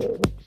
Thank